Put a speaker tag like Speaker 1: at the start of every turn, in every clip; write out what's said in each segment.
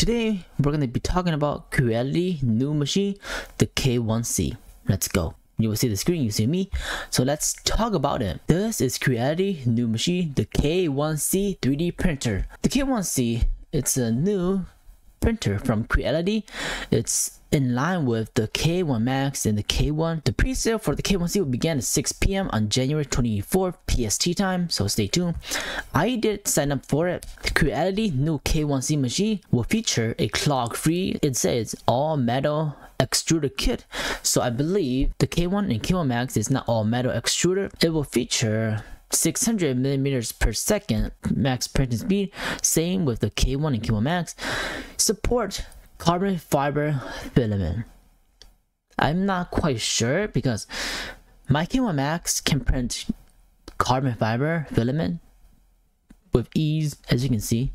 Speaker 1: Today we're going to be talking about Creality new machine, the K1C. Let's go. You will see the screen, you see me. So let's talk about it. This is Creality new machine, the K1C 3D printer. The K1C, it's a new printer from Creality. It's in line with the K1 Max and the K1. The pre-sale for the K1C will begin at 6 p.m. on January 24th PST time, so stay tuned. I did sign up for it. The Creality new K1C machine will feature a clog-free, it says all metal extruder kit. So I believe the K1 and K1 Max is not all metal extruder. It will feature 600 millimeters per second max printing speed. Same with the K1 and K1 Max. Support carbon fiber filament. I'm not quite sure because my K1 Max can print carbon fiber filament with ease, as you can see.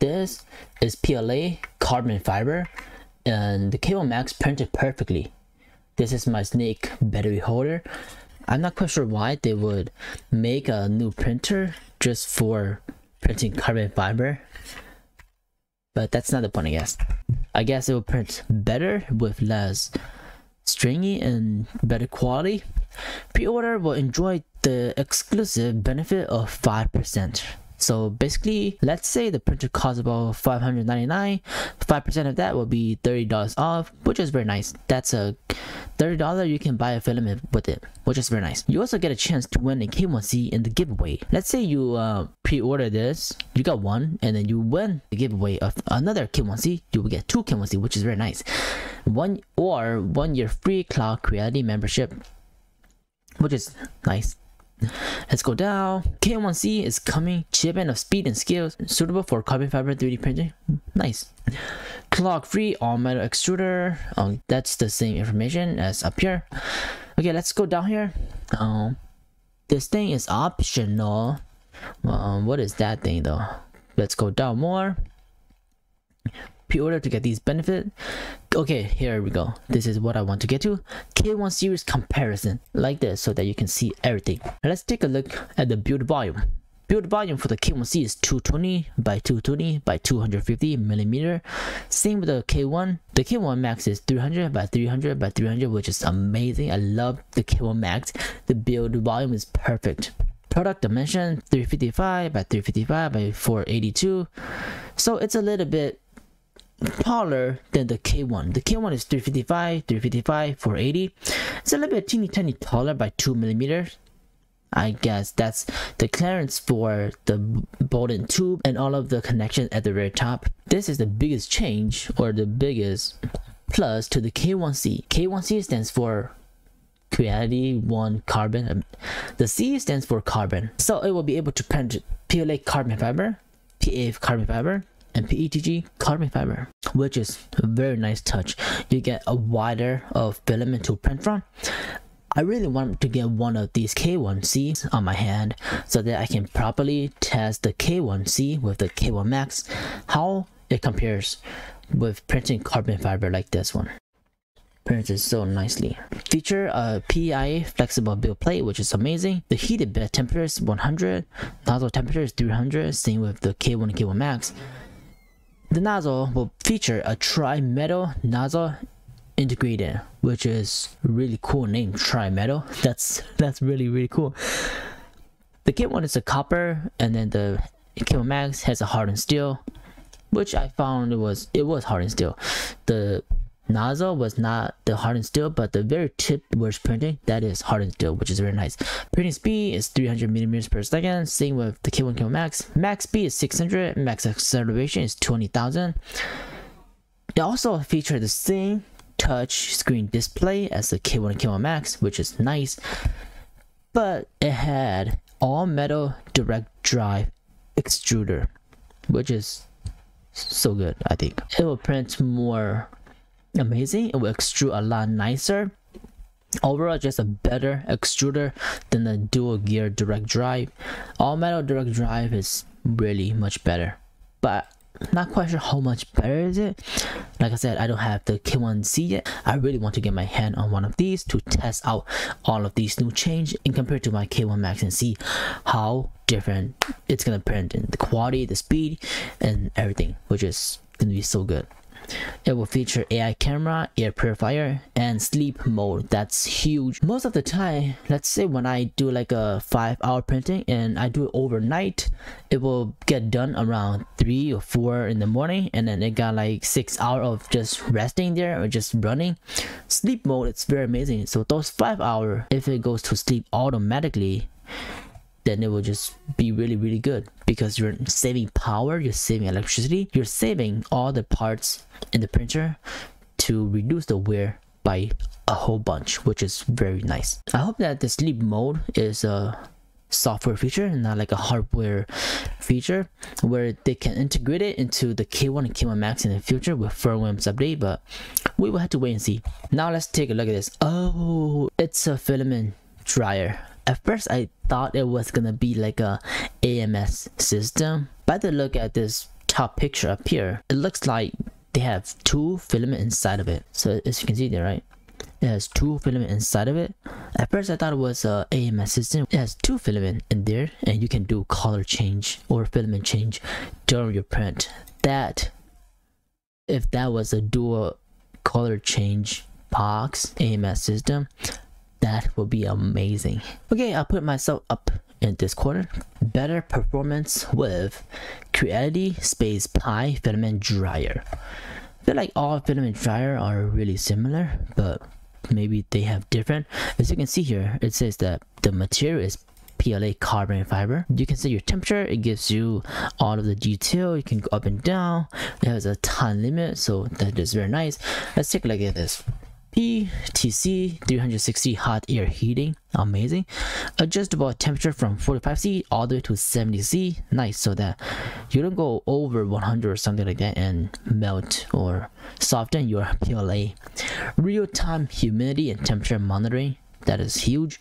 Speaker 1: this is PLA carbon fiber and the K1 Max printed perfectly. This is my snake battery holder. I'm not quite sure why they would make a new printer just for printing carbon fiber. But that's not the point, I guess. I guess it will print better with less stringy and better quality. Pre-order will enjoy the exclusive benefit of 5%. So basically, let's say the printer costs about 599 5% of that will be $30 off, which is very nice. That's a $30 you can buy a filament with it, which is very nice. You also get a chance to win a K1C in the giveaway. Let's say you uh, pre-order this, you got one, and then you win the giveaway of another K1C, you will get two K1C, which is very nice. One or one year free Cloud Creality membership, which is nice. Let's go down. K1C is coming. Chipment of speed and skills. Suitable for carbon fiber 3D printing. Nice. Clog free all metal extruder. Um, that's the same information as up here. Okay, let's go down here. Um, this thing is optional. Um, what is that thing though? Let's go down more pre-order to get these benefits. Okay, here we go. This is what I want to get to. K1 series comparison, like this, so that you can see everything. Let's take a look at the build volume. Build volume for the K1C is 220 by 220 by 250 millimeter. Same with the K1. The K1 Max is 300 by 300 by 300, which is amazing. I love the K1 Max. The build volume is perfect. Product dimension 355 by 355 by 482. So it's a little bit taller than the K1. The K1 is 355, 355, 480. It's a little bit teeny tiny taller by 2 millimeters. I guess that's the clearance for the Bowden tube and all of the connections at the very top. This is the biggest change or the biggest plus to the K1C. K1C stands for Creality 1 carbon. Um, the C stands for carbon. So it will be able to print PLA carbon fiber, PA carbon fiber, and PETG carbon fiber, which is a very nice touch. You get a wider of filament to print from. I really want to get one of these K1C on my hand so that I can properly test the K1C with the K1 Max, how it compares with printing carbon fiber like this one. Printed so nicely. Feature a PEI flexible build plate, which is amazing. The heated bed temperature is 100, nozzle temperature is 300, same with the K1 and K1 Max. The nozzle will feature a tri-metal nozzle integrated, which is really cool name, tri-metal. That's that's really really cool. The K1 is a copper, and then the K1 Max has a hardened steel, which I found it was it was hardened steel. The nozzle was not the hardened steel, but the very tip where it's printing, that is hardened steel, which is very nice. Printing speed is 300 millimeters per second, same with the K1 K1 Max. Max speed is 600, max acceleration is 20,000. It also featured the same touch screen display as the K1 K1 Max, which is nice, but it had all metal direct drive extruder, which is so good, I think. It will print more amazing. It will extrude a lot nicer. Overall, just a better extruder than the dual gear direct drive. All metal direct drive is really much better. But not quite sure how much better is it like i said i don't have the k1c yet i really want to get my hand on one of these to test out all of these new change and compare to my k1 max and see how different it's gonna print in the quality the speed and everything which is gonna be so good it will feature AI camera, air purifier, and sleep mode. That's huge. Most of the time, let's say when I do like a 5 hour printing and I do it overnight, it will get done around 3 or 4 in the morning and then it got like 6 hours of just resting there or just running. Sleep mode, it's very amazing. So those 5 hour, if it goes to sleep automatically, then it will just be really really good because you're saving power you're saving electricity you're saving all the parts in the printer to reduce the wear by a whole bunch which is very nice. I hope that the sleep mode is a software feature and not like a hardware feature where they can integrate it into the k1 and k1 max in the future with firmware update but we will have to wait and see. Now let's take a look at this. Oh it's a filament dryer at first I thought it was gonna be like a AMS system. By the look at this top picture up here, it looks like they have two filament inside of it. So as you can see there, right? It has two filament inside of it. At first I thought it was a AMS system. It has two filament in there and you can do color change or filament change during your print. That, if that was a dual color change box AMS system, that would be amazing. Okay, I'll put myself up in this corner. Better performance with Creality Space Pi Filament Dryer. I feel like all filament dryer are really similar, but maybe they have different. As you can see here, it says that the material is PLA carbon fiber. You can set your temperature. It gives you all of the detail. You can go up and down. It has a time limit, so that is very nice. Let's take a look at this. PTC 360 hot air heating, amazing. Uh, Adjustable temperature from 45C all the way to 70C, nice so that you don't go over 100 or something like that and melt or soften your PLA. Real-time humidity and temperature monitoring, that is huge.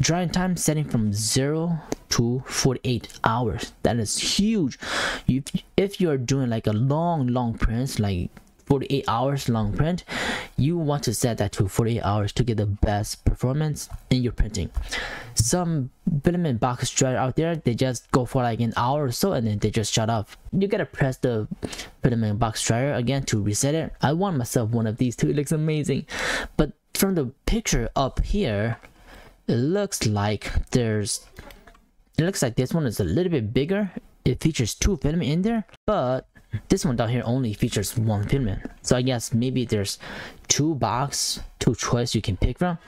Speaker 1: Drying time setting from 0 to 48 hours, that is huge. If, if you're doing like a long, long print, like 48 hours long print you want to set that to 48 hours to get the best performance in your printing. Some filament box dryer out there they just go for like an hour or so and then they just shut off. You gotta press the filament box dryer again to reset it. I want myself one of these two it looks amazing. But from the picture up here it looks like there's it looks like this one is a little bit bigger. It features two filament in there but this one down here only features one filament. So I guess maybe there's two box, two choice you can pick from.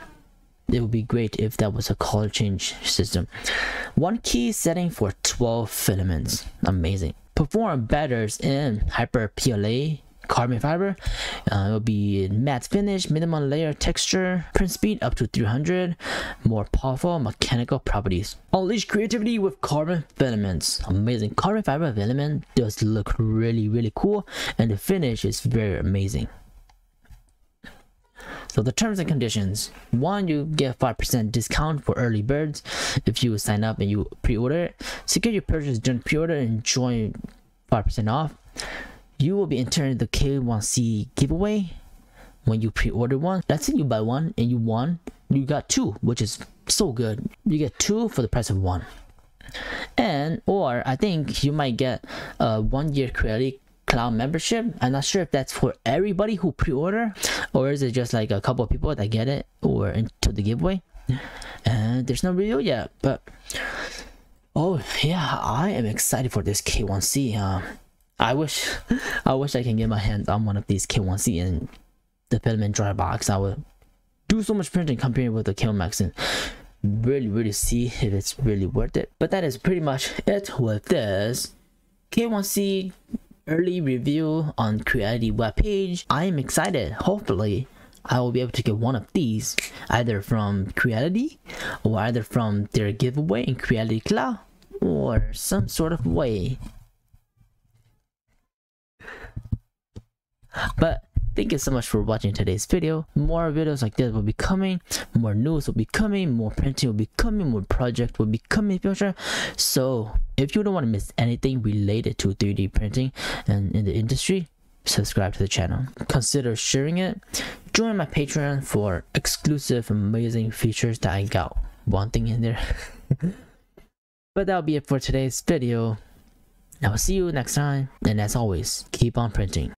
Speaker 1: It would be great if that was a color change system. One key setting for 12 filaments. Amazing. Perform better in Hyper PLA carbon fiber. Uh, it will be matte finish, minimum layer texture, print speed up to 300, more powerful mechanical properties. Unleash creativity with carbon filaments. Amazing. Carbon fiber filament does look really, really cool, and the finish is very amazing. So the terms and conditions. One, you get 5% discount for early birds if you sign up and you pre-order it. Secure your purchase during pre-order and join 5% off you will be entering the K1C giveaway when you pre-order one. Let's say you buy one and you won, you got two, which is so good. You get two for the price of one. And or I think you might get a one year Creality cloud membership. I'm not sure if that's for everybody who pre-order or is it just like a couple of people that get it or into the giveaway. And there's no review yet, but oh yeah, I am excited for this K1C. Uh, I wish I wish I can get my hands on one of these K1C and the filament dry box. I would do so much printing compared with the K1 Max and really really see if it's really worth it. But that is pretty much it with this K1C early review on Creality webpage. I am excited. Hopefully I will be able to get one of these either from Creality or either from their giveaway in Creality Cloud or some sort of way But thank you so much for watching today's video. More videos like this will be coming, more news will be coming, more printing will be coming, more project will be coming in future. So If you don't want to miss anything related to 3D printing and in the industry, subscribe to the channel. Consider sharing it. Join my Patreon for exclusive amazing features that I got one thing in there. but that'll be it for today's video. I will see you next time, and as always, keep on printing.